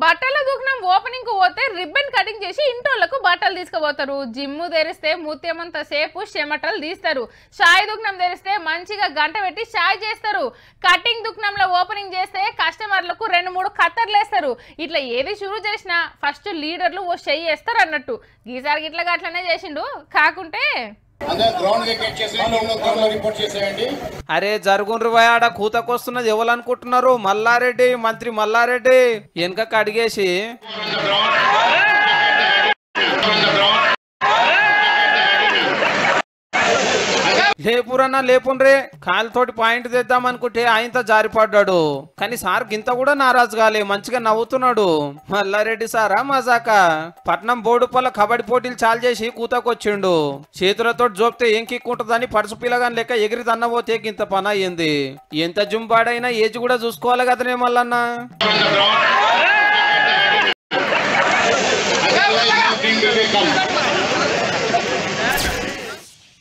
బట్టల దుకాణం ఓపెనింగ్కు పోతే రిబ్బన్ కటింగ్ చేసి ఇంటోళ్ళకు బట్టలు తీసుకుపోతారు. జిమ్ము తెరిస్తే ముత్యమంత సేపు చెమటలు తీస్తారు. షాయి దుకాణం తెరిస్తే మంచిగా గంట పెట్టి షాయ్ చేస్తారు. కటింగ్ దుకాణంలో ఓపెనింగ్ చేస్తే కస్టమర్లకు రెండు మూడు కత్తర్లు వేస్తారు. ఇట్లా ఏది షురు చేసినా ఫస్ట్ లీడర్లు ఓ షెయ్యి వేస్తారు అన్నట్టు. గీసారి ఇట్లా అట్లనే చేసిండు. కాకుంటే అరే జరుగుండ్రు ఆడ కూతకొస్తున్నది ఎవరనుకుంటున్నారు మల్లారెడ్డి మంత్రి మల్లారెడ్డి. వెనక అడిగేసి. లేపురన్నా లేపుండ్రే కాలుతోటి పాయింట్ తెద్దాం అనుకుంటే ఆయనతో జారిపడ్డాడు. కానీ సార్ గింత కూడా నారాజు కాలే మంచిగా నవ్వుతున్నాడు. మల్లారెడ్డి సారా మజాక? పట్నం బోడుపల్ల కబడ్డీ పోటీలు చాలు చేసి కూతకొచ్చిండు. చేతులతో జోపితే ఏం కిక్కుంటుందని పరుసు పిల్లగాని లెక్క ఎగిరి తన్నబోతే గింత పని అయ్యింది. ఎంత జుంబాడైనా ఏజ్ కూడా చూసుకోవాలి కదనే మల్లన్న. Thank.